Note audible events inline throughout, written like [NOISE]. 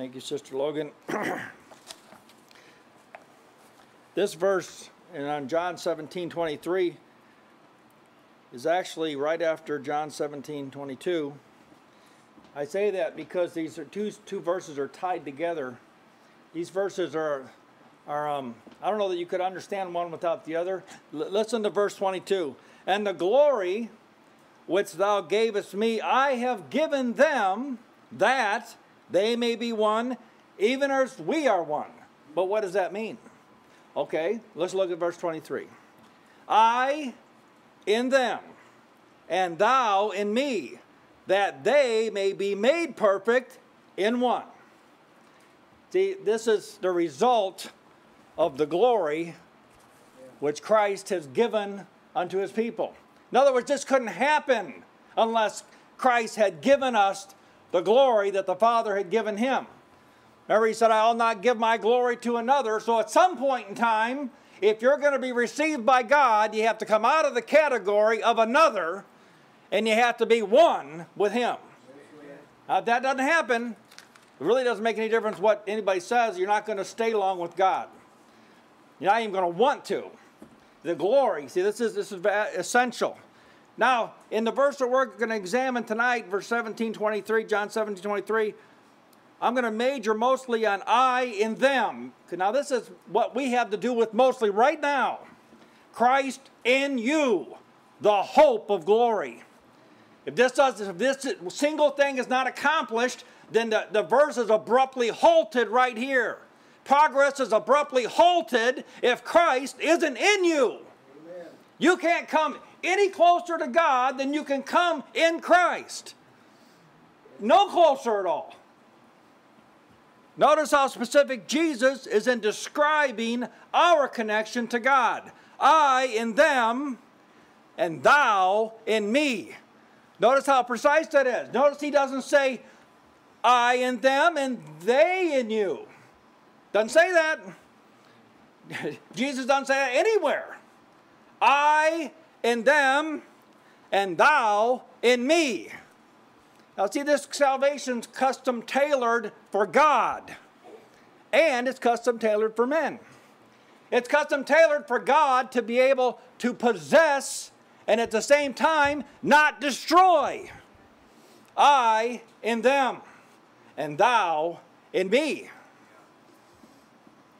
Thank you, Sister Logan. [CLEARS THROAT] this verse in on John 17 23 is actually right after John 17 22. I say that because these are two, two verses are tied together. These verses are, are um, I don't know that you could understand one without the other. L- listen to verse 22. And the glory which thou gavest me, I have given them that they may be one, even as we are one. But what does that mean? Okay, let's look at verse 23. I in them, and thou in me, that they may be made perfect in one. See, this is the result of the glory which Christ has given unto his people. In other words, this couldn't happen unless Christ had given us the glory that the Father had given him. Remember, he said, I'll not give my glory to another. So at some point in time, if you're going to be received by God, you have to come out of the category of another and you have to be one with Him. Now, if that doesn't happen, it really doesn't make any difference what anybody says. You're not going to stay long with God. You're not even going to want to. The glory, see, this is, this is essential. Now, in the verse that we're going to examine tonight, verse 17, 23, John 17, 23, I'm going to major mostly on I in them. Now, this is what we have to do with mostly right now. Christ in you, the hope of glory. If this, does, if this single thing is not accomplished, then the, the verse is abruptly halted right here. Progress is abruptly halted if Christ isn't in you. Amen. You can't come any closer to God than you can come in Christ. No closer at all. Notice how specific Jesus is in describing our connection to God. I in them, and thou in me. Notice how precise that is. Notice he doesn't say, I in them and they in you. Doesn't say that. [LAUGHS] Jesus doesn't say that anywhere. I in them and thou in me. Now, see, this salvation's custom tailored for God, and it's custom tailored for men. It's custom tailored for God to be able to possess and at the same time not destroy. I in them, and thou in me.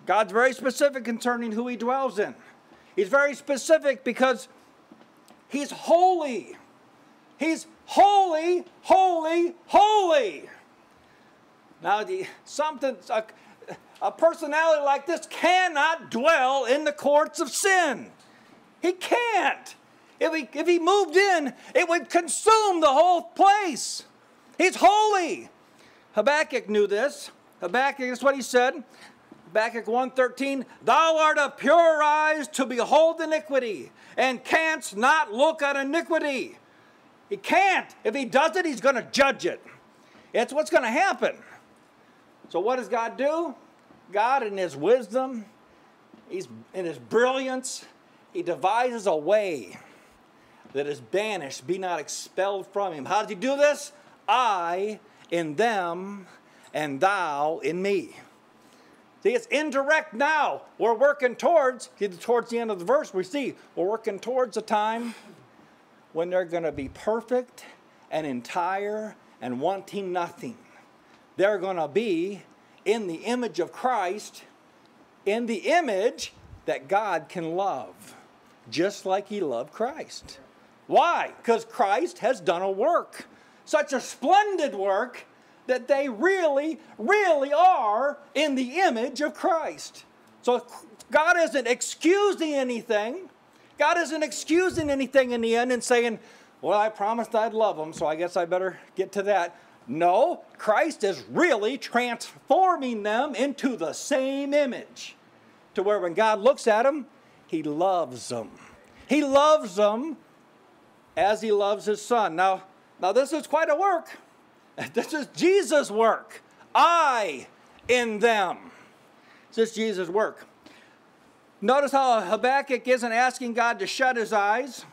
God's very specific concerning who he dwells in. He's very specific because he's holy. He's holy, holy, holy. Now, the, something, a, a personality like this cannot dwell in the courts of sin. He can't. If he, if he moved in, it would consume the whole place. He's holy. Habakkuk knew this. Habakkuk, is what he said. Habakkuk 1.13, Thou art of pure eyes to behold iniquity, and canst not look at iniquity. He can't. If he does it, he's going to judge it. It's what's going to happen. So what does God do? God in his wisdom, he's in his brilliance, he devises a way that is banished, be not expelled from him. How does he do this? I in them and thou in me. See, it's indirect now. We're working towards, towards the end of the verse, we see we're working towards a time when they're going to be perfect and entire and wanting nothing. They're going to be in the image of Christ, in the image that God can love, just like He loved Christ. Why? Because Christ has done a work, such a splendid work that they really, really are in the image of Christ. So God isn't excusing anything. God isn't excusing anything in the end and saying, well, I promised I'd love them, so I guess I better get to that. No, Christ is really transforming them into the same image to where when God looks at them, He loves them. He loves them as He loves His Son. Now, now this is quite a work. [LAUGHS] This is Jesus' work. I in them. This is Jesus' work. Notice how Habakkuk isn't asking God to shut his eyes.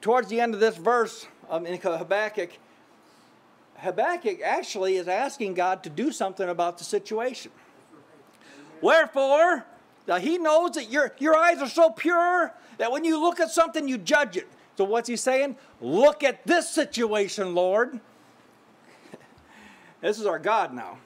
Towards the end of this verse um, in Habakkuk, Habakkuk actually is asking God to do something about the situation. Wherefore, now he knows that your, your eyes are so pure that when you look at something, you judge it. So what's he saying? Look at this situation, Lord. This is our God now.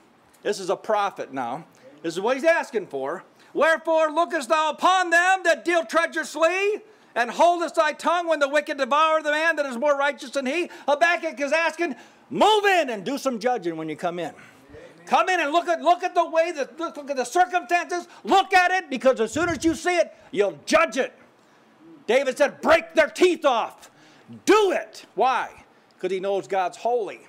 This is a prophet now. This is what he's asking for. Wherefore lookest thou upon them that deal treacherously, and holdest thy tongue when the wicked devour the man that is more righteous than he? Habakkuk is asking, move in and do some judging when you come in. Come in and look at look at the way that look, look at the circumstances. Look at it because as soon as you see it, you'll judge it. David said, "Break their teeth off." Do it. Why? Because he knows God's holy.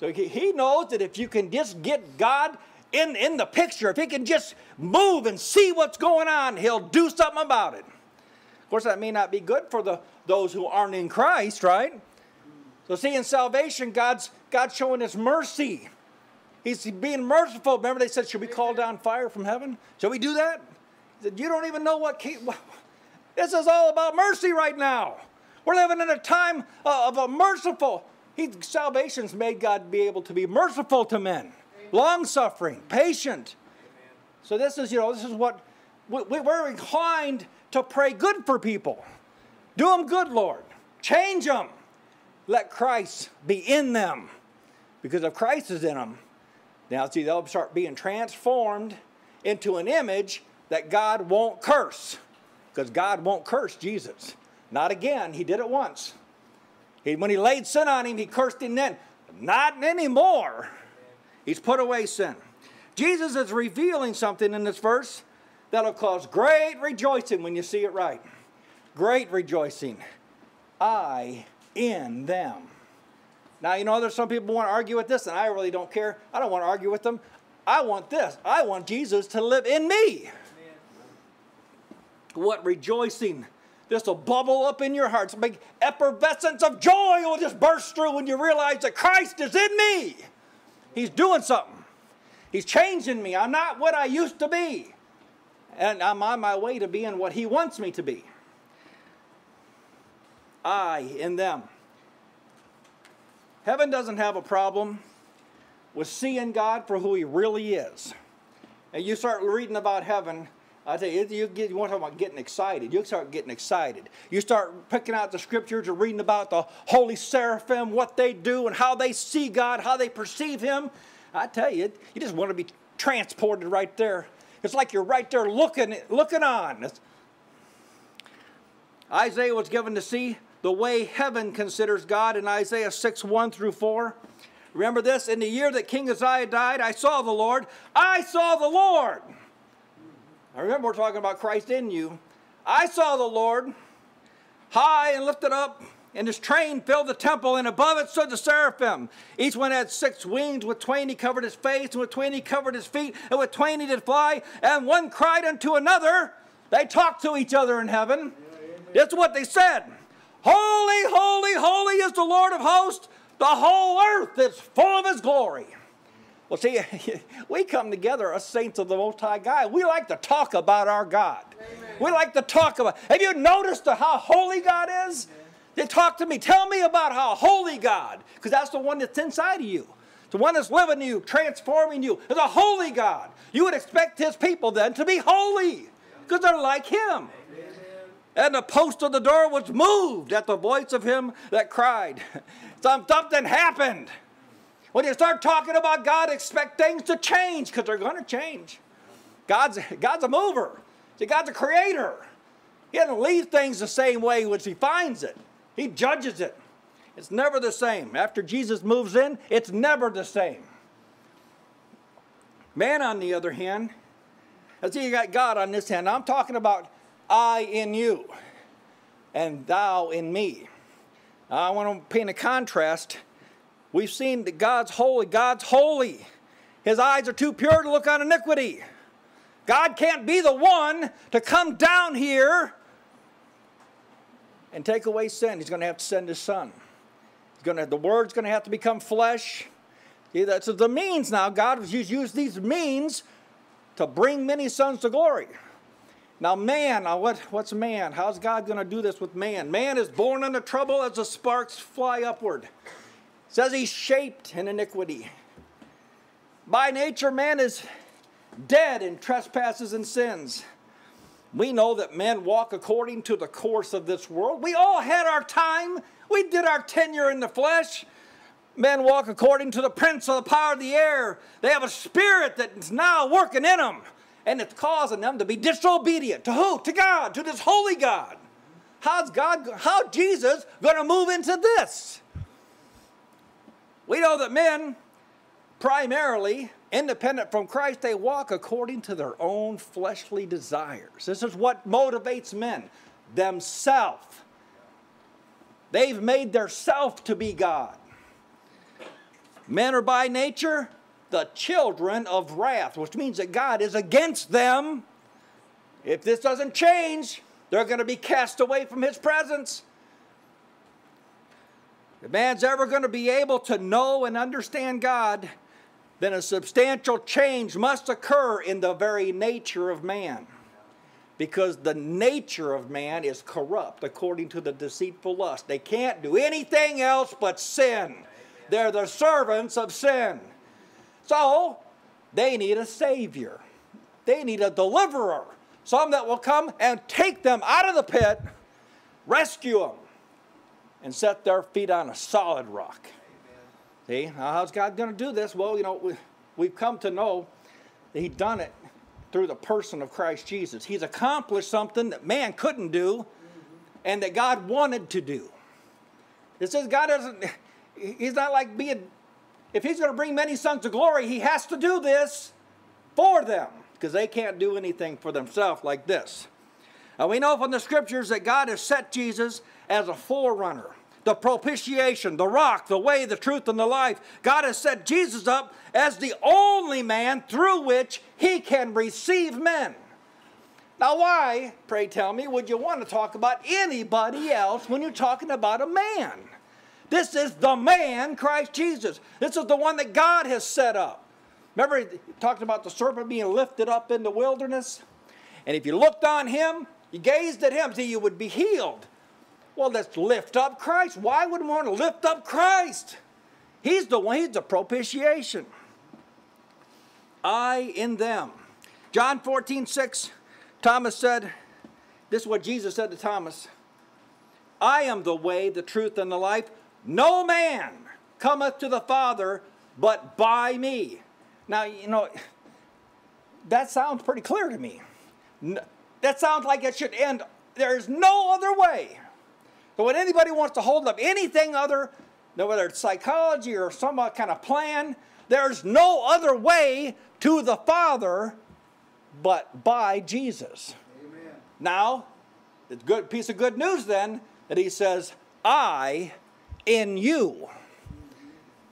So he, knows that if you can just get God in, in the picture, if he can just move and see what's going on, he'll do something about it. Of course, that may not be good for the, those who aren't in Christ, right? So see, in salvation, God's, God's showing us mercy. He's being merciful. Remember they said, should we call down fire from heaven? Shall we do that? He said, you don't even know what came. [LAUGHS] This is all about mercy right now. We're living in a time uh, of a merciful. He, salvation's made God be able to be merciful to men, long suffering, patient. So this is, you know, this is what we, we're inclined to pray good for people. Do them good, Lord. Change them. Let Christ be in them. Because if Christ is in them, now, see, they'll start being transformed into an image that God won't curse. Because God won't curse Jesus. Not again. He did it once. He, when he laid sin on him, he cursed him then. Not anymore. He's put away sin. Jesus is revealing something in this verse that'll cause great rejoicing when you see it right. Great rejoicing. I in them. Now, you know, there's some people want to argue with this, and I really don't care. I don't want to argue with them. I want this. I want Jesus to live in me. Amen. What rejoicing. This will bubble up in your hearts. Big effervescence of joy will just burst through when you realize that Christ is in me. He's doing something. He's changing me. I'm not what I used to be. And I'm on my way to being what He wants me to be. I in them. Heaven doesn't have a problem with seeing God for who He really is. And you start reading about heaven, I tell you, you, get, you want to talk about getting excited. You start getting excited. You start picking out the scriptures and reading about the holy seraphim, what they do, and how they see God, how they perceive Him. I tell you, you just want to be transported right there. It's like you're right there looking, looking on. Isaiah was given to see the way heaven considers God in Isaiah 6 1 through 4. Remember this? In the year that King Uzziah died, I saw the Lord. I saw the Lord. I remember we're talking about Christ in you. I saw the Lord high and lifted up, and his train filled the temple, and above it stood the seraphim. Each one had six wings. With twain he covered his face, and with twain he covered his feet, and with twain he did fly. And one cried unto another. They talked to each other in heaven. That's what they said. Holy, holy, holy is the Lord of hosts. The whole earth is full of his glory. Well, see, [LAUGHS] we come together as saints of the Most High God. We like to talk about our God. Amen. We like to talk about. Have you noticed how holy God is? Amen. They talk to me. Tell me about how holy God, because that's the one that's inside of you. The one that's living you, transforming you, is a holy God. You would expect His people then to be holy, because they're like Him. And the post of the door was moved at the voice of him that cried. [LAUGHS] Something happened. When you start talking about God, expect things to change because they're going to change. God's, God's a mover. See, God's a creator. He doesn't leave things the same way as He finds it, He judges it. It's never the same. After Jesus moves in, it's never the same. Man, on the other hand, I see you got God on this hand. I'm talking about I in you, and thou in me. I want to paint a contrast. We've seen that God's holy. God's holy. His eyes are too pure to look on iniquity. God can't be the one to come down here and take away sin. He's going to have to send his son. He's going to, the word's going to have to become flesh. See, that's the means now. God has used these means to bring many sons to glory. Now, man, now what, what's man? How's God going to do this with man? Man is born into trouble as the sparks fly upward. Says he's shaped in iniquity. By nature, man is dead in trespasses and sins. We know that men walk according to the course of this world. We all had our time. We did our tenure in the flesh. Men walk according to the prince of the power of the air. They have a spirit that's now working in them, and it's causing them to be disobedient. To who? To God, to this holy God. How's God, how Jesus going to move into this? We know that men, primarily independent from Christ, they walk according to their own fleshly desires. This is what motivates men themselves. They've made their self to be God. Men are by nature the children of wrath, which means that God is against them. If this doesn't change, they're going to be cast away from his presence. If man's ever going to be able to know and understand God, then a substantial change must occur in the very nature of man. Because the nature of man is corrupt according to the deceitful lust. They can't do anything else but sin. They're the servants of sin. So, they need a Savior. They need a deliverer. Some that will come and take them out of the pit, rescue them, and set their feet on a solid rock. See, now how's God going to do this? Well, you know, we, we've come to know that He's done it through the person of Christ Jesus. He's accomplished something that man couldn't do and that God wanted to do. It says God doesn't, He's not like being, if He's going to bring many sons to glory, He has to do this for them because they can't do anything for themselves like this. Now we know from the scriptures that God has set Jesus as a forerunner the propitiation, the rock, the way, the truth, and the life. God has set Jesus up as the only man through which he can receive men. Now, why, pray tell me, would you want to talk about anybody else when you're talking about a man? This is the man, Christ Jesus. This is the one that God has set up. Remember, he talked about the serpent being lifted up in the wilderness? And if you looked on him, you gazed at him, see, you would be healed. Well, let's lift up Christ. Why would we want to lift up Christ? He's the one, he's the propitiation. I in them. John 14, 6, Thomas said, this is what Jesus said to Thomas I am the way, the truth, and the life. No man cometh to the Father but by me. Now, you know, that sounds pretty clear to me. That sounds like it should end. There's no other way. But when anybody wants to hold up anything other, whether it's psychology or some kind of plan, there's no other way to the Father but by Jesus. Amen. Now, it's a good piece of good news then that he says, I in you.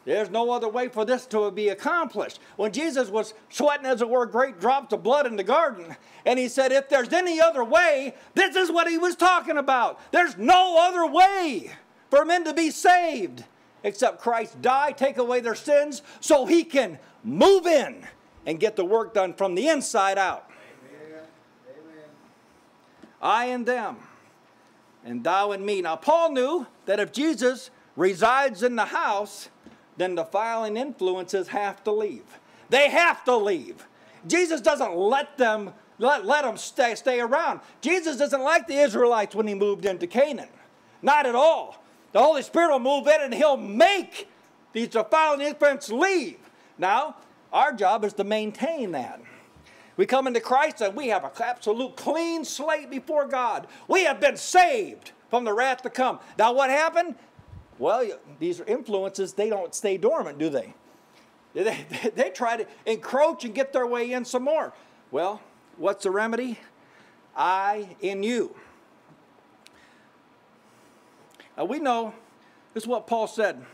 There's no other way for this to be accomplished. When Jesus was sweating, as it were, great drops of blood in the garden, and he said, If there's any other way, this is what he was talking about. There's no other way for men to be saved except Christ die, take away their sins, so he can move in and get the work done from the inside out. Amen. I and them, and thou and me. Now, Paul knew that if Jesus resides in the house, then the defiling influences have to leave. They have to leave. Jesus doesn't let them let, let them stay, stay around. Jesus doesn't like the Israelites when he moved into Canaan. Not at all. The Holy Spirit will move in and he'll make these defiling influences leave. Now, our job is to maintain that. We come into Christ and we have an absolute clean slate before God. We have been saved from the wrath to come. Now, what happened? Well, these are influences, they don't stay dormant, do they? They, [LAUGHS] they, try to encroach and get their way in some more. Well, what's the remedy? I in you. Now we know this is what Paul said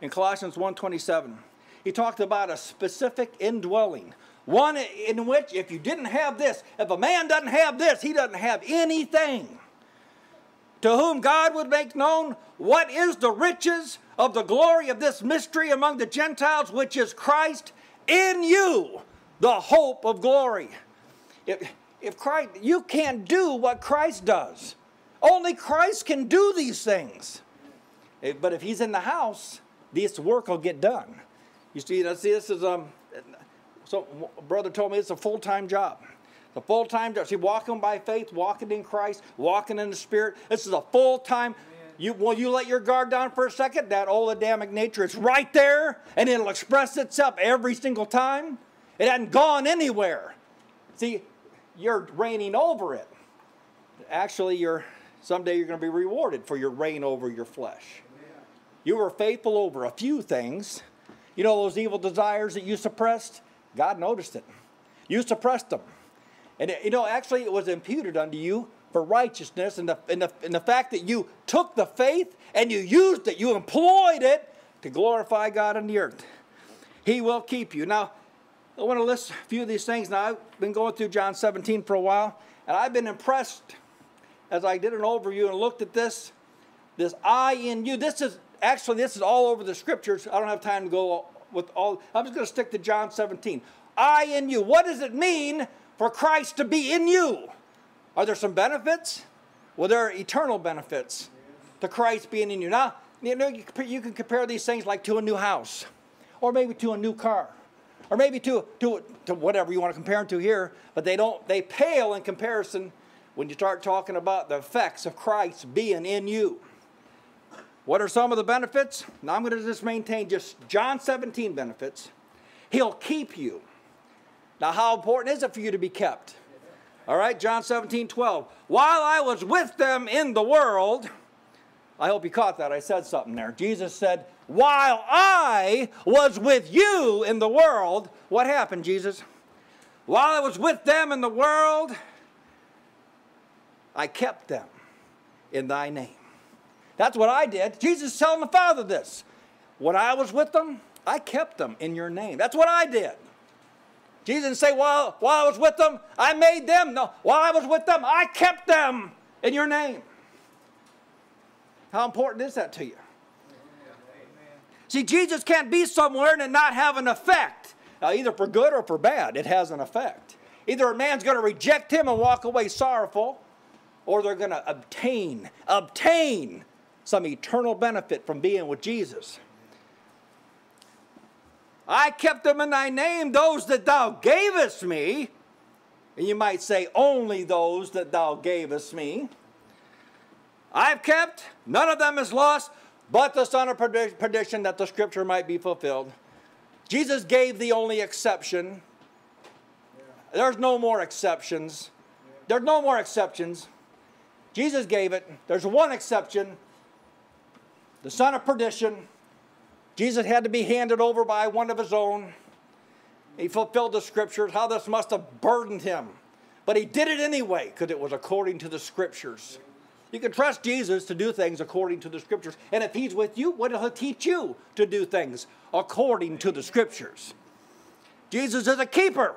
in Colossians 1:27. He talked about a specific indwelling, one in which if you didn't have this, if a man doesn't have this, he doesn't have anything to whom God would make known what is the riches of the glory of this mystery among the Gentiles, which is Christ in you, the hope of glory. If, if Christ, you can't do what Christ does. Only Christ can do these things. But if he's in the house, this work will get done. You see, you see this is um, so brother told me it's a full time job. The full time. See, walking by faith, walking in Christ, walking in the Spirit. This is a full time. You will you let your guard down for a second? That old Adamic nature, it's right there, and it'll express itself every single time. It hasn't gone anywhere. See, you're reigning over it. Actually, you're someday you're going to be rewarded for your reign over your flesh. You were faithful over a few things. You know those evil desires that you suppressed? God noticed it. You suppressed them. And it, you know, actually, it was imputed unto you for righteousness. And the, and, the, and the fact that you took the faith and you used it, you employed it to glorify God on the earth. He will keep you. Now, I want to list a few of these things. Now, I've been going through John 17 for a while, and I've been impressed as I did an overview and looked at this. This I in you. This is actually this is all over the scriptures. I don't have time to go with all. I'm just going to stick to John 17. I in you. What does it mean for Christ to be in you? Are there some benefits? Well, there are eternal benefits to Christ being in you. Now, you know, you can compare these things like to a new house, or maybe to a new car, or maybe to, to, to whatever you want to compare them to here, but they don't, they pale in comparison when you start talking about the effects of Christ being in you. What are some of the benefits? Now I'm going to just maintain just John 17 benefits. He'll keep you. Now, how important is it for you to be kept? All right, John 17, 12. While I was with them in the world, I hope you caught that. I said something there. Jesus said, While I was with you in the world, what happened, Jesus? While I was with them in the world, I kept them in thy name. That's what I did. Jesus telling the Father this. When I was with them, I kept them in your name. That's what I did. Jesus didn't say, while, while I was with them, I made them. No, while I was with them, I kept them in your name. How important is that to you? See, Jesus can't be somewhere and not have an effect, now, either for good or for bad. It has an effect. Either a man's going to reject him and walk away sorrowful, or they're going to obtain, obtain some eternal benefit from being with Jesus. I kept them in thy name, those that thou gavest me. And you might say, only those that thou gavest me. I've kept, none of them is lost, but the son of perdition, that the scripture might be fulfilled. Jesus gave the only exception. There's no more exceptions. There's no more exceptions. Jesus gave it. There's one exception the son of perdition. Jesus had to be handed over by one of his own. He fulfilled the scriptures. How this must have burdened him. But he did it anyway because it was according to the scriptures. You can trust Jesus to do things according to the scriptures. And if he's with you, what he teach you to do things according to the scriptures? Jesus is a keeper.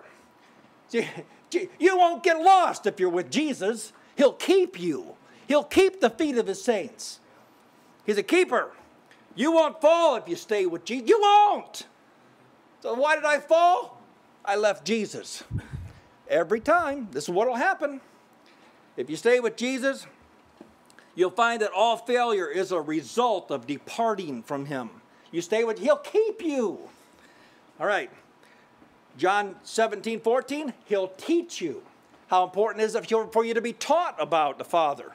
You won't get lost if you're with Jesus. He'll keep you. He'll keep the feet of his saints. He's a keeper. You won't fall if you stay with Jesus. You won't. So why did I fall? I left Jesus. Every time, this is what will happen. If you stay with Jesus, you'll find that all failure is a result of departing from him. You stay with, he'll keep you. All right. John 17, 14, he'll teach you. How important is it for you to be taught about the Father?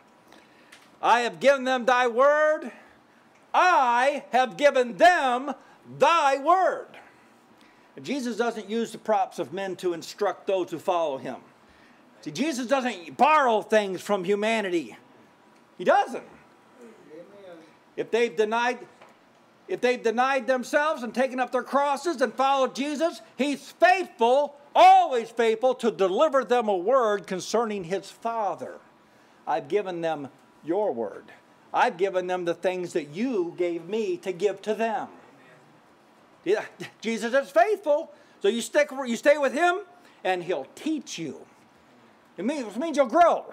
I have given them thy word. I have given them thy word. Jesus doesn't use the props of men to instruct those who follow him. See, Jesus doesn't borrow things from humanity. He doesn't. If they've denied if they've denied themselves and taken up their crosses and followed Jesus, he's faithful always faithful to deliver them a word concerning his Father. I've given them your word. I've given them the things that you gave me to give to them. Yeah, Jesus is faithful. So you stick you stay with him and he'll teach you. It means, it means you'll grow.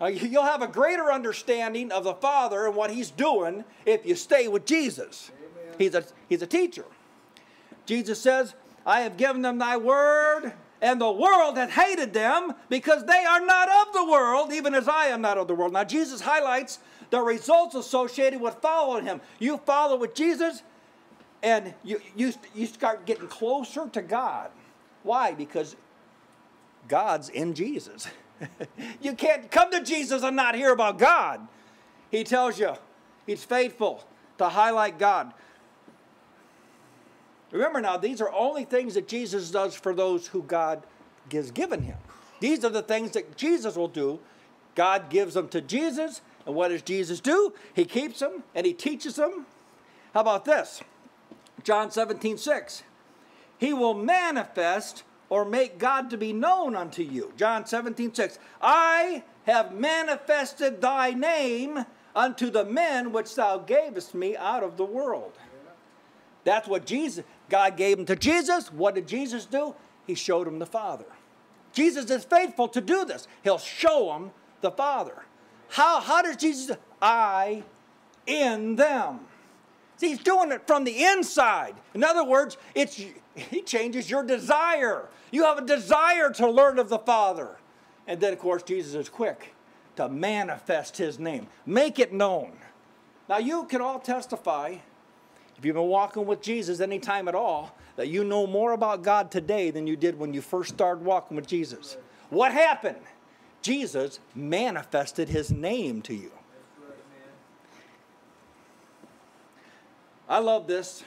Uh, you'll have a greater understanding of the Father and what he's doing if you stay with Jesus. He's a, he's a teacher. Jesus says, I have given them thy word, and the world hath hated them because they are not of the world, even as I am not of the world. Now, Jesus highlights the results associated with following him. You follow with Jesus, and you, you, you start getting closer to God. Why? Because God's in Jesus. [LAUGHS] you can't come to Jesus and not hear about God. He tells you He's faithful to highlight God. Remember now, these are only things that Jesus does for those who God has given him. These are the things that Jesus will do. God gives them to Jesus, and what does Jesus do? He keeps them and he teaches them. How about this? John 17, 6. He will manifest or make God to be known unto you. John 17, 6. I have manifested thy name unto the men which thou gavest me out of the world. That's what Jesus, God gave him to Jesus. What did Jesus do? He showed him the Father. Jesus is faithful to do this. He'll show him the Father. How, how does Jesus? I in them. See, he's doing it from the inside. In other words, it's he changes your desire. You have a desire to learn of the Father. And then, of course, Jesus is quick to manifest his name, make it known. Now, you can all testify, if you've been walking with Jesus any time at all, that you know more about God today than you did when you first started walking with Jesus. What happened? Jesus manifested his name to you. I love this. It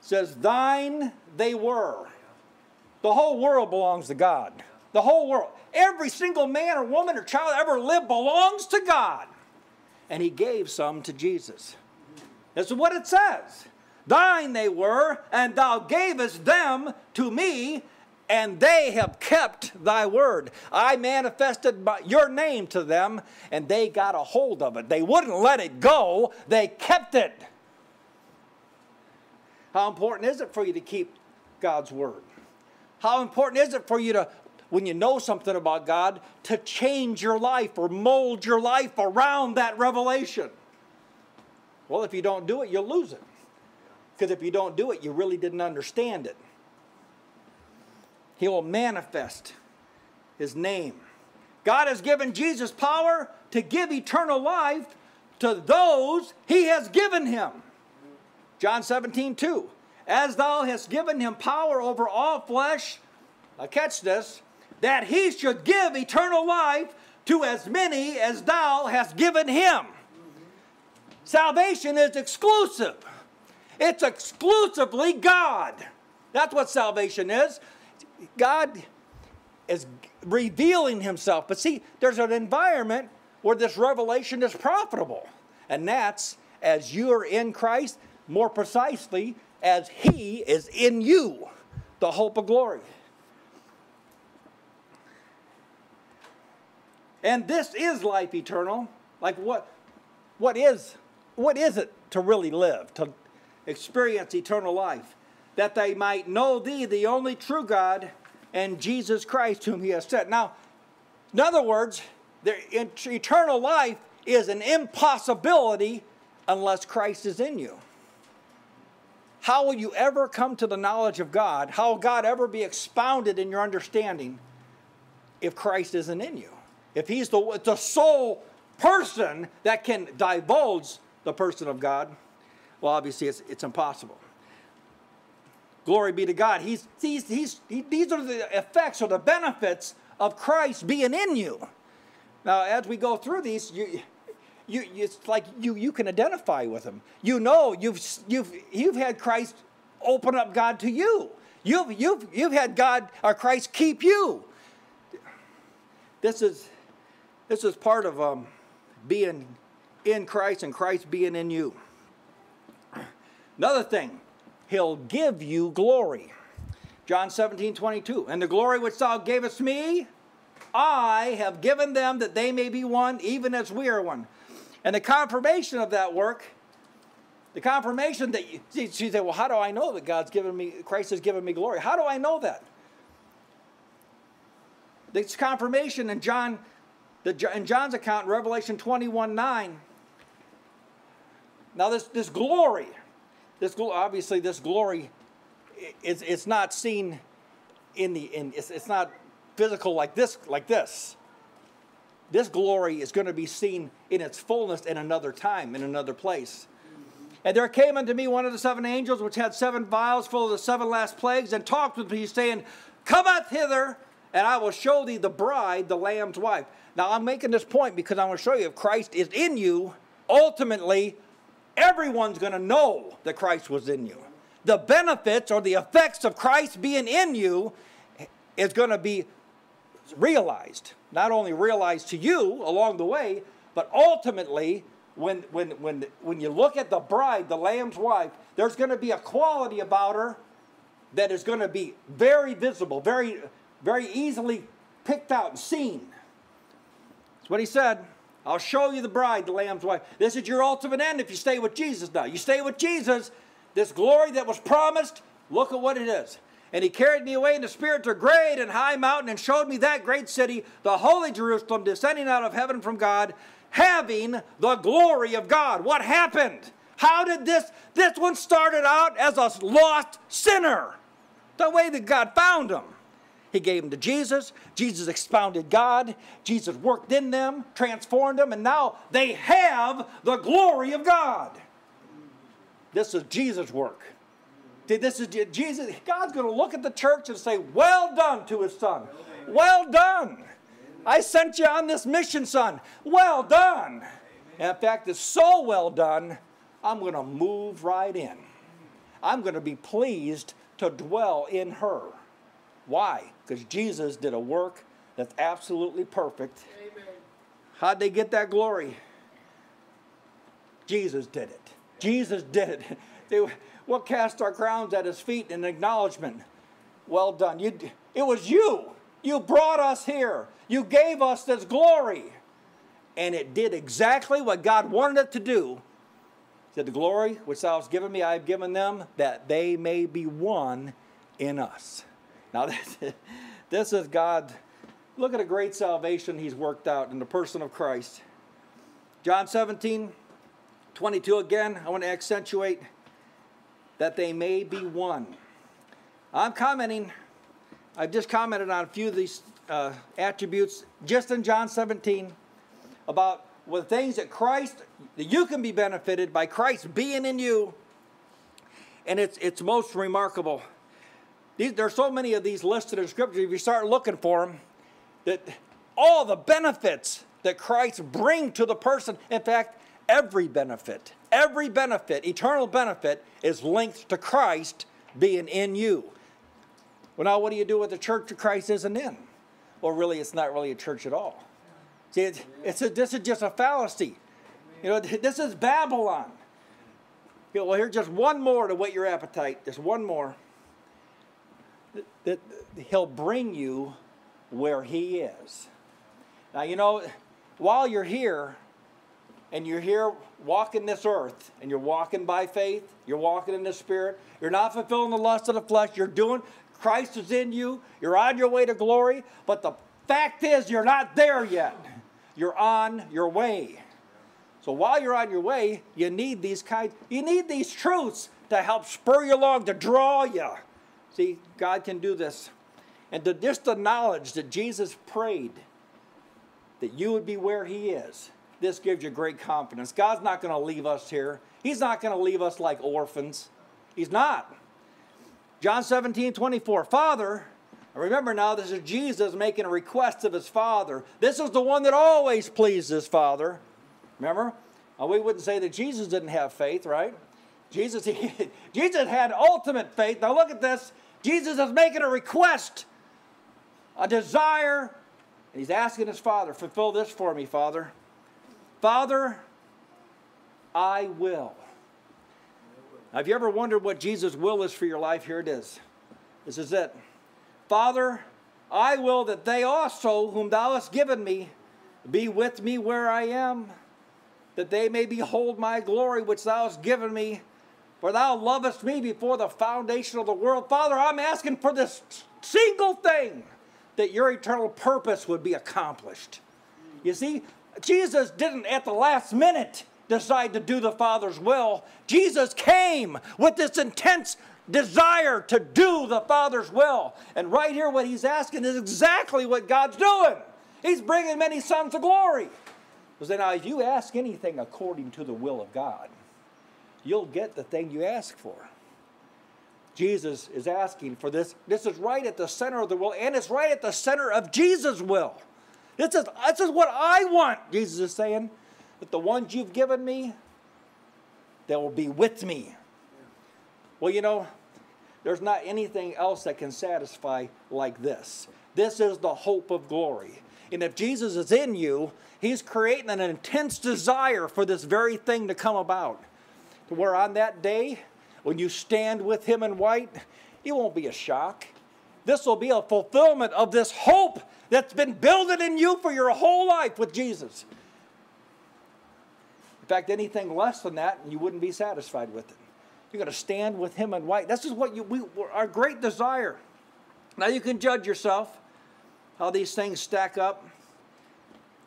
says, Thine they were. The whole world belongs to God. The whole world. Every single man or woman or child ever lived belongs to God. And he gave some to Jesus. That's what it says. Thine they were, and thou gavest them to me, and they have kept thy word. I manifested your name to them, and they got a hold of it. They wouldn't let it go, they kept it. How important is it for you to keep God's word? How important is it for you to when you know something about God, to change your life or mold your life around that revelation. Well, if you don't do it, you'll lose it. Because if you don't do it, you really didn't understand it. He will manifest his name. God has given Jesus power to give eternal life to those he has given him. John 17, 2. As thou hast given him power over all flesh, now catch this, that he should give eternal life to as many as thou hast given him. Salvation is exclusive. It's exclusively God. That's what salvation is. God is revealing himself. But see, there's an environment where this revelation is profitable. And that's as you are in Christ, more precisely, as he is in you, the hope of glory. And this is life eternal. Like what what is what is it to really live, to experience eternal life? That they might know thee, the only true God, and Jesus Christ, whom he has sent. Now, in other words, the eternal life is an impossibility unless Christ is in you. How will you ever come to the knowledge of God? How will God ever be expounded in your understanding if Christ isn't in you? if he's the, the sole person that can divulge the person of God, well, obviously it's, it's impossible. Glory be to God. He's, he's, he's, he, these are the effects or the benefits of Christ being in you. Now, as we go through these, you, you, it's like you, you can identify with them. You know you've, you've, you've had Christ open up God to you. You've, you've, you've had God or Christ keep you. This is this is part of um, being in Christ and Christ being in you. Another thing, he'll give you glory. John 17, 22. And the glory which thou gavest me, I have given them that they may be one, even as we are one. And the confirmation of that work, the confirmation that you, see, she said, well, how do I know that God's given me, Christ has given me glory? How do I know that? This confirmation in John the, in John's account, Revelation 21 9, now this, this glory, this obviously this glory, it's, it's not seen in the, in, it's, it's not physical like this, like this. This glory is going to be seen in its fullness in another time, in another place. And there came unto me one of the seven angels, which had seven vials full of the seven last plagues, and talked with me, saying, Cometh hither, and I will show thee the bride, the Lamb's wife. Now, I'm making this point because I want to show you if Christ is in you, ultimately, everyone's going to know that Christ was in you. The benefits or the effects of Christ being in you is going to be realized. Not only realized to you along the way, but ultimately when, when, when, when you look at the bride, the Lamb's wife, there's going to be a quality about her that is going to be very visible, very, very easily picked out and seen. That's what he said. I'll show you the bride, the Lamb's wife. This is your ultimate end if you stay with Jesus now. You stay with Jesus, this glory that was promised, look at what it is. And he carried me away in the spirit to a great and high mountain and showed me that great city, the holy Jerusalem, descending out of heaven from God, having the glory of God. What happened? How did this? This one started out as a lost sinner. The way that God found him. He gave them to Jesus. Jesus expounded God. Jesus worked in them, transformed them, and now they have the glory of God. This is Jesus' work. This is Jesus. God's going to look at the church and say, Well done to his son. Well done. I sent you on this mission, son. Well done. And in fact, it's so well done, I'm going to move right in. I'm going to be pleased to dwell in her. Why? Because Jesus did a work that's absolutely perfect. Amen. How'd they get that glory? Jesus did it. Jesus did it. [LAUGHS] They, we'll cast our crowns at his feet in acknowledgement. Well done. You, it was you. You brought us here. You gave us this glory. And it did exactly what God wanted it to do. He said, The glory which thou hast given me, I have given them, that they may be one in us. Now, [LAUGHS] this, is God. Look at a great salvation he's worked out in the person of Christ. John 17, 22 again, I want to accentuate that they may be one. I'm commenting I've just commented on a few of these uh, attributes just in John 17 about the things that Christ, that you can be benefited by Christ being in you. And it's, it's most remarkable. These, there are so many of these listed in Scripture, if you start looking for them, that all the benefits that Christ bring to the person, in fact, every benefit, every benefit, eternal benefit, is linked to Christ being in you. Well, now what do you do with the church of Christ isn't in? Well, really, it's not really a church at all. See, it's, it's a, this is just a fallacy. You know, this is Babylon. You know, well, here's just one more to whet your appetite. Just one more. That he'll bring you where he is. Now, you know, while you're here, and you're here walking this earth, and you're walking by faith, you're walking in the Spirit, you're not fulfilling the lust of the flesh, you're doing, Christ is in you. You're on your way to glory. But the fact is, you're not there yet. You're on your way. So while you're on your way, you need these kinds, you need these truths to help spur you along, to draw you. See, God can do this. And just the knowledge that Jesus prayed that you would be where He is, this gives you great confidence. God's not going to leave us here. He's not going to leave us like orphans. He's not. John 17, 24. Father, remember now, this is Jesus making a request of his Father. This is the one that always pleased his Father. Remember? Well, we wouldn't say that Jesus didn't have faith, right? Jesus, he, [LAUGHS] Jesus had ultimate faith. Now look at this. Jesus is making a request, a desire, and he's asking his Father, fulfill this for me, Father. Father, I will. Have you ever wondered what Jesus' will is for your life? Here it is. This is it. Father, I will that they also, whom thou hast given me, be with me where I am, that they may behold my glory which thou hast given me. For thou lovest me before the foundation of the world. Father, I'm asking for this single thing that your eternal purpose would be accomplished. You see, Jesus didn't at the last minute decide to do the Father's will. Jesus came with this intense desire to do the Father's will. And right here, what he's asking is exactly what God's doing. He's bringing many sons to glory. Because now, if you ask anything according to the will of God, you'll get the thing you ask for. Jesus is asking for this. This is right at the center of the will, and it's right at the center of Jesus' will. This is, this is what I want, Jesus is saying. That the ones you've given me, they will be with me. Well, you know, there's not anything else that can satisfy like this. This is the hope of glory. And if Jesus is in you, he's creating an intense desire for this very thing to come about. Where on that day, when you stand with him in white, it won't be a shock. This will be a fulfillment of this hope that's been building in you for your whole life with Jesus. In fact, anything less than that, you wouldn't be satisfied with it. You're going to stand with him in white. This is what you, we, our great desire. Now you can judge yourself how these things stack up.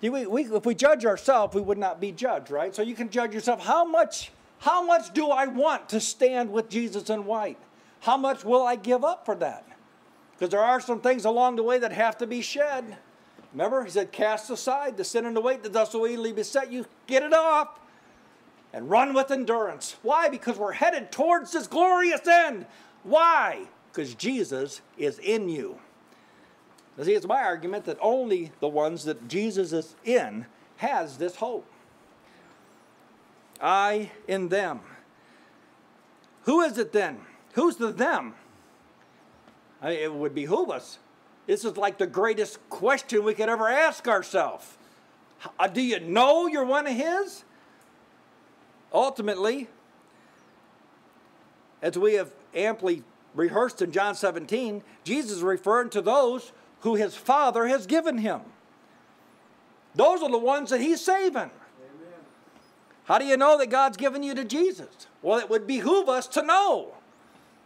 We, we, if we judge ourselves, we would not be judged, right? So you can judge yourself. How much, how much do I want to stand with Jesus in white? How much will I give up for that? Because there are some things along the way that have to be shed. Remember, he said, Cast aside the sin and the weight that does so easily beset you, get it off, and run with endurance. Why? Because we're headed towards this glorious end. Why? Because Jesus is in you. See, it's my argument that only the ones that Jesus is in has this hope. I in them. Who is it then? Who's the them? I mean, it would behoove us. This is like the greatest question we could ever ask ourselves. Uh, do you know you're one of His? Ultimately, as we have amply rehearsed in John 17, Jesus is referring to those who His Father has given Him. Those are the ones that He's saving. How do you know that God's given you to Jesus? Well, it would behoove us to know.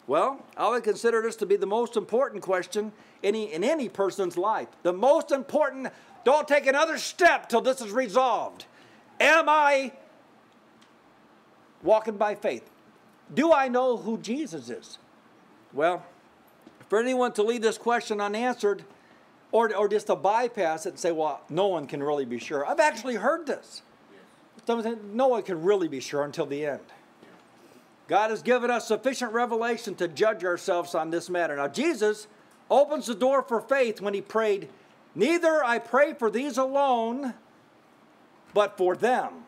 Well, I would consider this to be the most important question in any, in any person's life. The most important, don't take another step till this is resolved. Am I walking by faith? Do I know who Jesus is? Well, for anyone to leave this question unanswered, or, or just to bypass it and say, well, no one can really be sure. I've actually heard this. No one can really be sure until the end. God has given us sufficient revelation to judge ourselves on this matter. Now, Jesus opens the door for faith when he prayed, Neither I pray for these alone, but for them.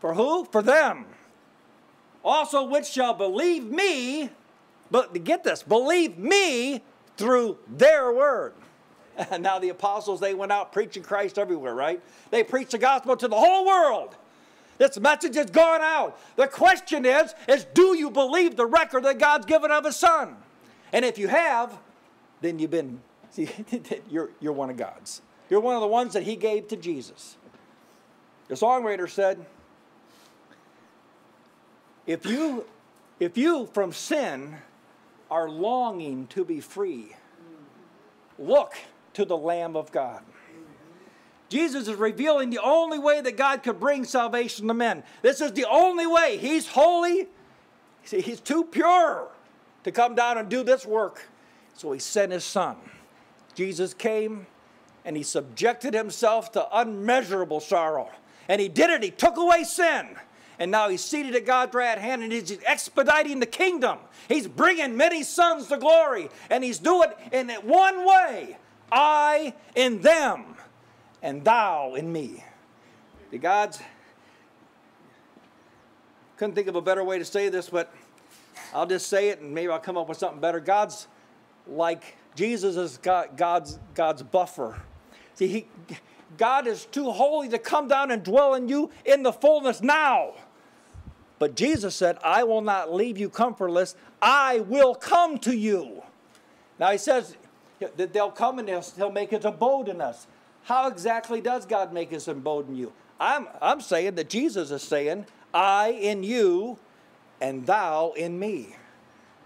For who? For them. Also, which shall believe me, but get this, believe me through their word. And [LAUGHS] now the apostles, they went out preaching Christ everywhere, right? They preached the gospel to the whole world. This message has gone out. The question is, is do you believe the record that God's given of his son? And if you have, then you've been, [LAUGHS] see, you're, you're one of God's. You're one of the ones that he gave to Jesus. The songwriter said, if you, if you from sin are longing to be free, look to the Lamb of God. Jesus is revealing the only way that God could bring salvation to men. This is the only way. He's holy. He's too pure to come down and do this work. So he sent his son. Jesus came and he subjected himself to unmeasurable sorrow. And he did it. He took away sin. And now he's seated at God's right hand and he's expediting the kingdom. He's bringing many sons to glory. And he's doing it in one way I in them and thou in me. The God's, couldn't think of a better way to say this, but I'll just say it and maybe I'll come up with something better. God's like Jesus is God, God's, God's buffer. See, he, God is too holy to come down and dwell in you in the fullness now. But Jesus said, I will not leave you comfortless. I will come to you. Now he says that they'll come and he'll make his abode in us. How exactly does God make his abode in you? I'm, I'm saying that Jesus is saying, I in you and thou in me.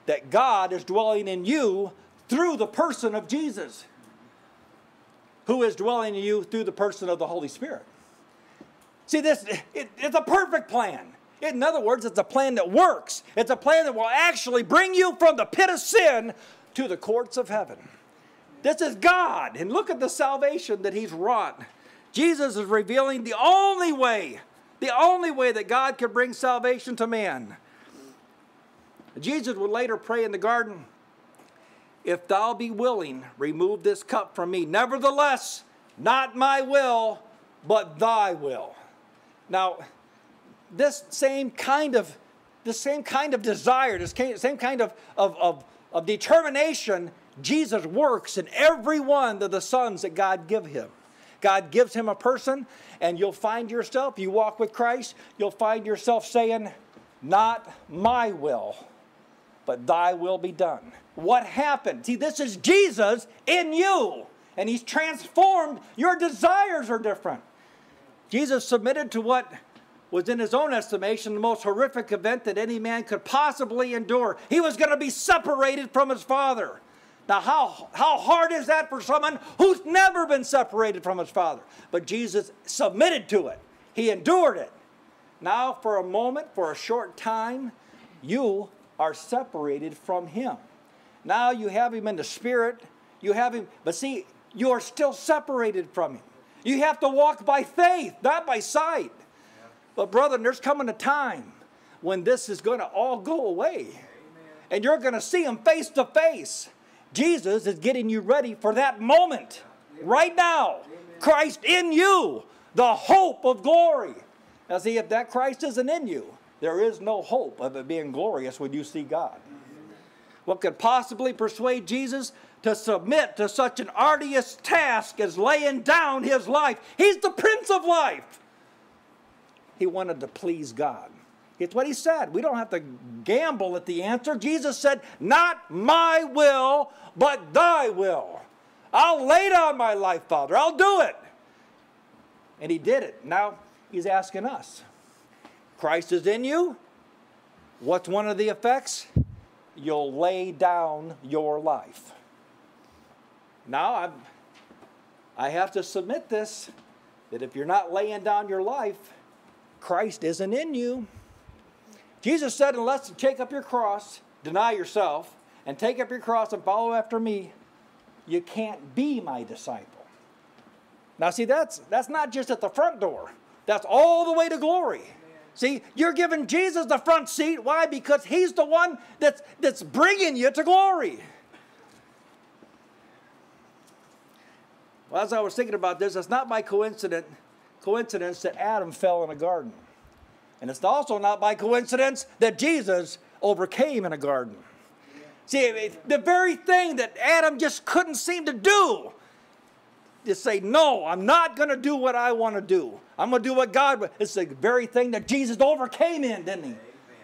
That God is dwelling in you through the person of Jesus, who is dwelling in you through the person of the Holy Spirit. See, this it, it's a perfect plan. In other words, it's a plan that works. It's a plan that will actually bring you from the pit of sin to the courts of heaven. This is God. And look at the salvation that He's wrought. Jesus is revealing the only way The only way that God could bring salvation to man. Jesus would later pray in the garden, If thou be willing, remove this cup from me. Nevertheless, not my will, but thy will. Now, this same kind of this same kind of desire, this same kind of, of, of, of determination, Jesus works in every one of the sons that God give him. God gives him a person, and you'll find yourself, you walk with Christ, you'll find yourself saying, Not my will, but thy will be done. What happened? See, this is Jesus in you, and he's transformed. Your desires are different. Jesus submitted to what was, in his own estimation, the most horrific event that any man could possibly endure. He was going to be separated from his Father. Now, how, how hard is that for someone who's never been separated from his Father? But Jesus submitted to it, he endured it. Now, for a moment, for a short time, you are separated from him. Now you have him in the spirit, you have him, but see, you are still separated from him. You have to walk by faith, not by sight. But, brother, there's coming a time when this is going to all go away. Amen. And you're going to see him face to face. Jesus is getting you ready for that moment right now. Christ in you, the hope of glory. Now, see, if that Christ isn't in you, there is no hope of it being glorious when you see God. What could possibly persuade Jesus to submit to such an arduous task as laying down his life? He's the Prince of Life. He wanted to please God. It's what he said. We don't have to gamble at the answer. Jesus said, Not my will, but thy will. I'll lay down my life, Father. I'll do it. And he did it. Now he's asking us Christ is in you. What's one of the effects? You'll lay down your life. Now I'm, I have to submit this that if you're not laying down your life, Christ isn't in you. Jesus said, unless you take up your cross, deny yourself, and take up your cross and follow after me, you can't be my disciple. Now, see, that's, that's not just at the front door, that's all the way to glory. See, you're giving Jesus the front seat. Why? Because he's the one that's, that's bringing you to glory. Well, as I was thinking about this, it's not by coincidence coincidence that Adam fell in a garden. And it's also not by coincidence that Jesus overcame in a garden. See, the very thing that Adam just couldn't seem to do is say, No, I'm not going to do what I want to do. I'm going to do what God. It's the very thing that Jesus overcame in, didn't he?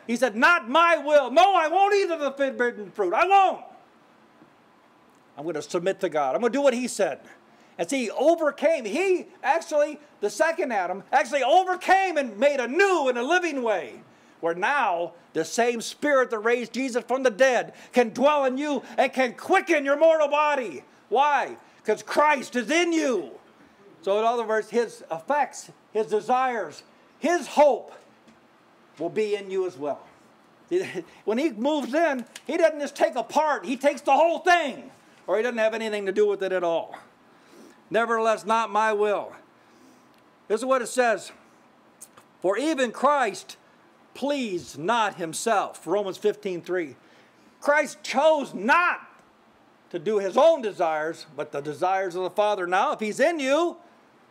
He said, Not my will. No, I won't eat of the forbidden fruit. I won't. I'm going to submit to God. I'm going to do what he said. See, he overcame. He actually, the second Adam, actually overcame and made a new and a living way. Where now the same spirit that raised Jesus from the dead can dwell in you and can quicken your mortal body. Why? Because Christ is in you. So, in other words, his effects, his desires, his hope will be in you as well. [LAUGHS] When he moves in, he doesn't just take a part, he takes the whole thing, or he doesn't have anything to do with it at all. Nevertheless, not my will. This is what it says For even Christ pleased not himself. Romans 15 3. Christ chose not to do his own desires, but the desires of the Father. Now, if he's in you,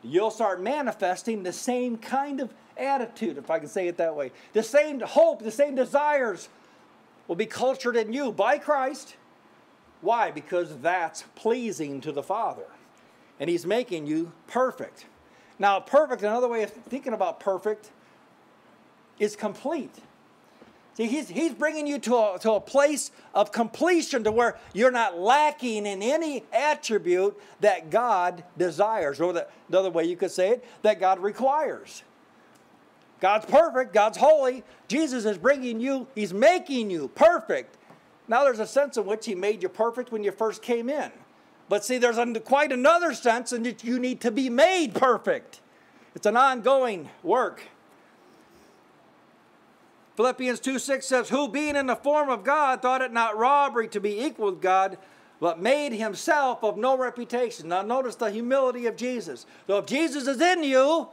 you'll start manifesting the same kind of attitude, if I can say it that way. The same hope, the same desires will be cultured in you by Christ. Why? Because that's pleasing to the Father and He's making you perfect. Now, perfect, another way of thinking about perfect, is complete. See, he's, he's bringing you to a, to a place of completion to where you're not lacking in any attribute that God desires, or the, the other way you could say it, that God requires. God's perfect, God's holy. Jesus is bringing you, He's making you perfect. Now, there's a sense in which He made you perfect when you first came in. But see, there's quite another sense in that you need to be made perfect. It's an ongoing work. Philippians 2 6 says, Who being in the form of God thought it not robbery to be equal with God, but made himself of no reputation. Now notice the humility of Jesus. So if Jesus is in you,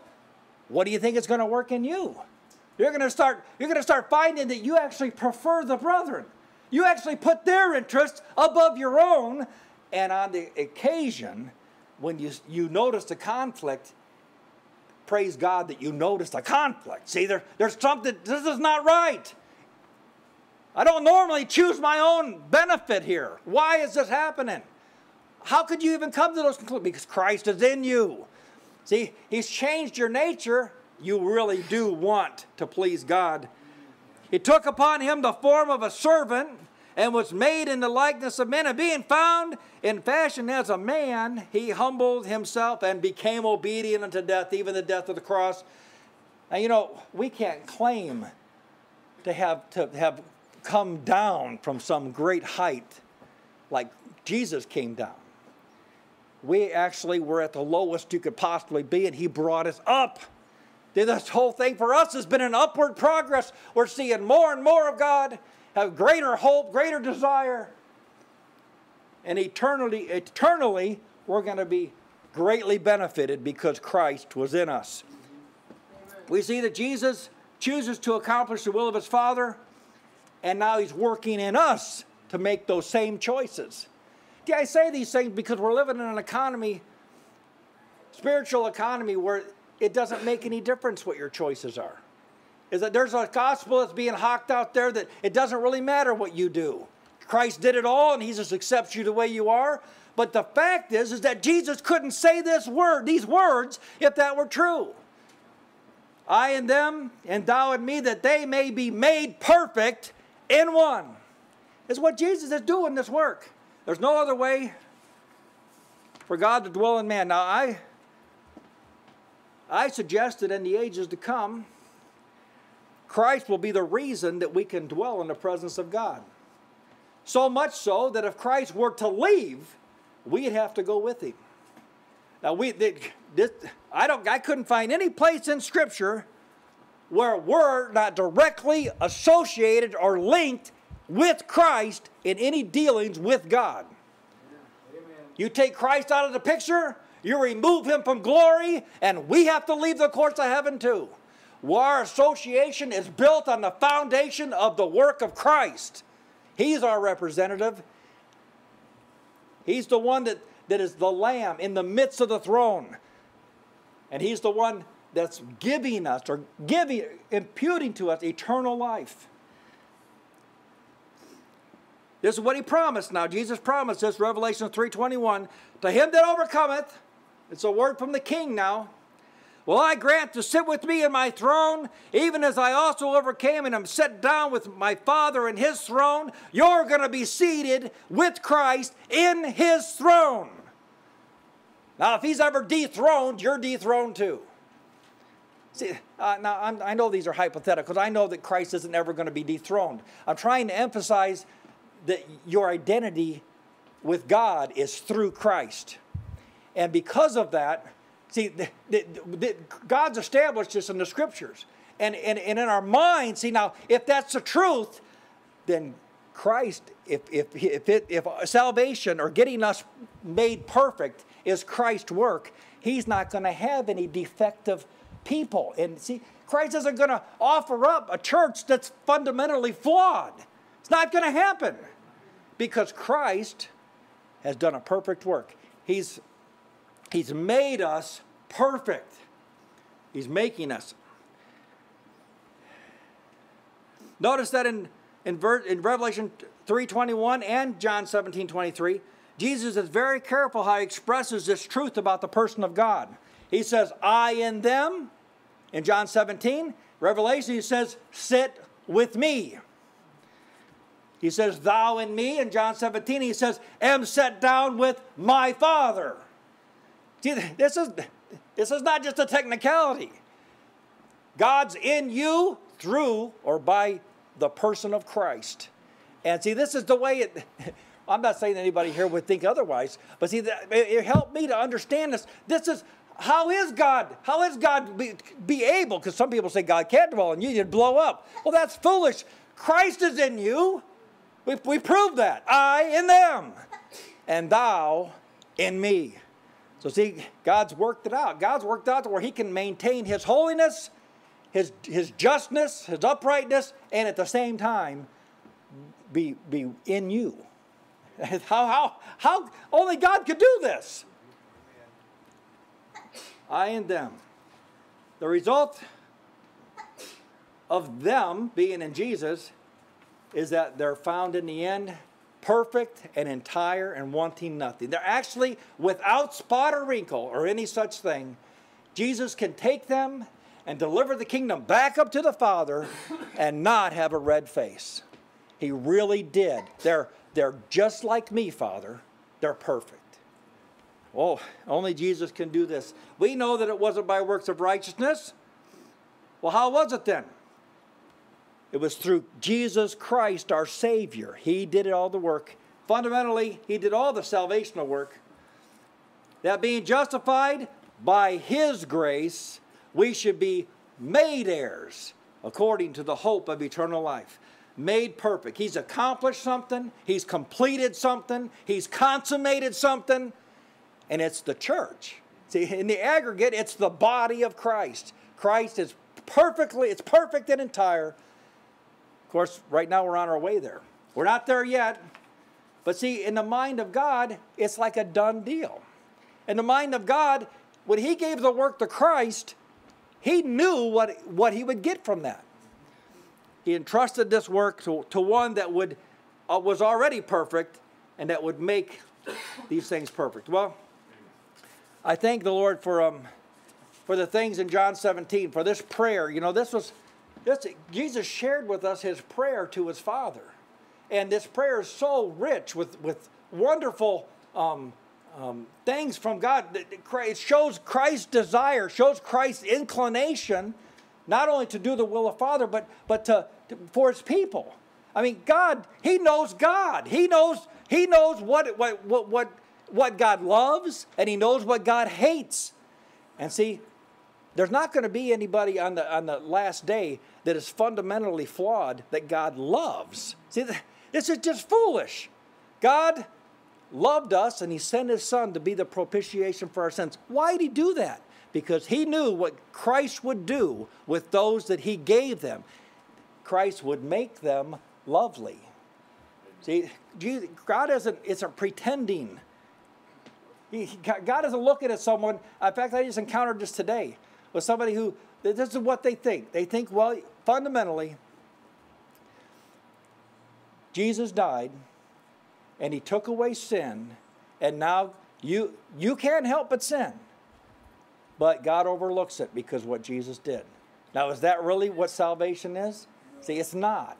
what do you think is going to work in you? You're going to start you're going to start finding that you actually prefer the brethren. You actually put their interests above your own and on the occasion when you you notice the conflict praise God that you notice a conflict. See there, there's something this is not right. I don't normally choose my own benefit here. Why is this happening? How could you even come to those conclusions? Because Christ is in you. See, He's changed your nature. You really do want to please God. He took upon Him the form of a servant and was made in the likeness of men. And being found in fashion as a man, He humbled Himself and became obedient unto death, even the death of the cross. Now, you know, we can't claim to have, to have come down from some great height like Jesus came down. We actually were at the lowest you could possibly be, and He brought us up. This whole thing for us has been an upward progress. We're seeing more and more of God, have greater hope, greater desire. And eternally, eternally, we're going to be greatly benefited because Christ was in us. We see that Jesus chooses to accomplish the will of his Father and now He's working in us to make those same choices. See, I say these things because we're living in an economy, spiritual economy, where it doesn't make any difference what your choices are. Is that there's a gospel that's being hawked out there that it doesn't really matter what you do. Christ did it all and he just accepts you the way you are. But the fact is, is that Jesus couldn't say this word, these words, if that were true. I and them, and thou and me, that they may be made perfect in one. Is what Jesus is doing this work. There's no other way for God to dwell in man. Now, I, I suggest that in the ages to come, Christ will be the reason that we can dwell in the presence of God. So much so that if Christ were to leave, we'd have to go with him. Now, we, this, I, don't, I couldn't find any place in Scripture where we're not directly associated or linked with Christ in any dealings with God. Amen. You take Christ out of the picture, you remove him from glory, and we have to leave the courts of heaven too. Our association is built on the foundation of the work of Christ. He's our representative. He's the one that, that is the Lamb in the midst of the throne. And He's the one that's giving us or giving, imputing to us eternal life. This is what he promised. Now Jesus promised this, Revelation 3:21, to him that overcometh, it's a word from the king now, will I grant to sit with me in my throne, even as I also overcame and am set down with my Father in his throne. You're going to be seated with Christ in his throne. Now, if he's ever dethroned, you're dethroned too. See, uh, now I'm, i know these are hypotheticals. I know that Christ isn't ever going to be dethroned. I'm trying to emphasize that your identity with God is through Christ. And because of that, see, the, the, the, God's established this in the scriptures. And, and, and in our minds, see, now, if that's the truth, then Christ, if, if, if, it, if salvation or getting us made perfect is Christ's work, He's not going to have any defective people. And see, Christ isn't going to offer up a church that's fundamentally flawed. It's not going to happen because Christ has done a perfect work. He's, he's made us perfect. He's making us. Notice that in, in, in Revelation 3.21 and John 17.23, Jesus is very careful how he expresses this truth about the person of God. He says, I in them, in John 17, Revelation, he says, Sit with me. He says, Thou and me. In John 17, he says, Am set down with my Father. See, this is, this is not just a technicality. God's in you through or by the person of Christ. And see, this is the way it. [LAUGHS] I'm not saying anybody here would think otherwise, but see, it helped me to understand this. This is how is God? How is God be, be able? Because some people say God can't dwell in you, you'd blow up. Well, that's foolish. Christ is in you. We, we proved that. I in them, and thou in me. So, see, God's worked it out. God's worked out to where He can maintain His holiness, His, his justness, His uprightness, and at the same time be, be in you. [LAUGHS] How, how, how only God could do this. I and them. The result of them being in Jesus is that they're found in the end perfect and entire and wanting nothing. They're actually without spot or wrinkle or any such thing. Jesus can take them and deliver the kingdom back up to the Father and not have a red face. He really did. They're, they're just like me, Father. They're perfect. Oh, only Jesus can do this. We know that it wasn't by works of righteousness. Well, how was it then? It was through Jesus Christ, our Savior. He did all the work. Fundamentally, He did all the salvational work. That being justified by His grace, we should be made heirs according to the hope of eternal life. Made perfect. He's accomplished something, He's completed something, He's consummated something, and it's the church. See, in the aggregate, it's the body of Christ. Christ is perfectly, it's perfect and entire of course, right now we're on our way there. We're not there yet. But see, in the mind of God, it's like a done deal. In the mind of God, when He gave the work to Christ, He knew what, what He would get from that. He entrusted this work to, to one that would, uh, was already perfect and that would make these things perfect. Well, I thank the Lord for, um, for the things in John 17, for this prayer. You know, this was Jesus shared with us his prayer to his Father. And this prayer is so rich with, with wonderful um, um, things from God. It shows Christ's desire, shows Christ's inclination, not only to do the will of Father, but, but to, to, for his people. I mean, God, he knows God. He knows, he knows what, what, what, what God loves, and he knows what God hates. And see, there's not going to be anybody on the, on the last day that is fundamentally flawed that God loves. See, this is just foolish. God loved us and He sent His Son to be the propitiation for our sins. Why did He do that? Because He knew what Christ would do with those that He gave them. Christ would make them lovely. See, God isn't, isn't pretending. He, God isn't looking at someone. In fact, I just encountered this today with somebody who, this is what they think. They think, well, fundamentally, Jesus died and he took away sin, and now you, you can't help but sin. But God overlooks it because what Jesus did. Now, is that really what salvation is? See, it's not.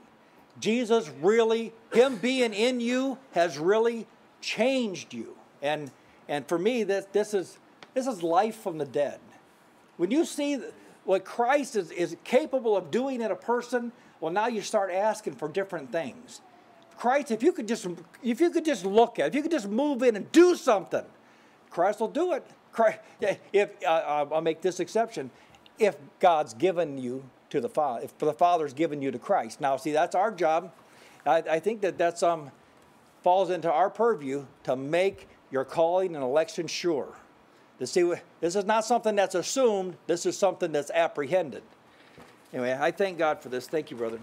Jesus really, Him being in you, has really changed you. And, and for me, this, this, is, this is life from the dead. When you see what Christ is, is capable of doing in a person, well, now you start asking for different things. Christ, if you could just if you could just look at, it, if you could just move in and do something, Christ will do it. Christ, if uh, I'll make this exception, if God's given you to the Father, if the Father's given you to Christ. Now, see, that's our job. I, I think that that's um falls into our purview to make your calling and election sure. To see, this is not something that's assumed, this is something that's apprehended. Anyway, I thank God for this. Thank you, brother.